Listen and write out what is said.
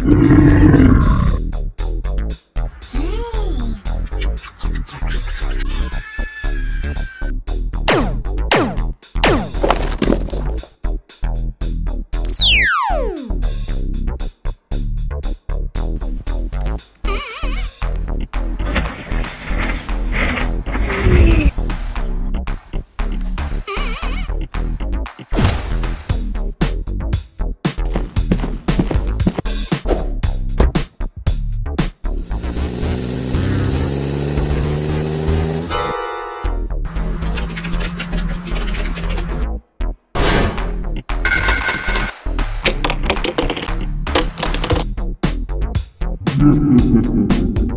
Mm-hmm. Mm-hmm.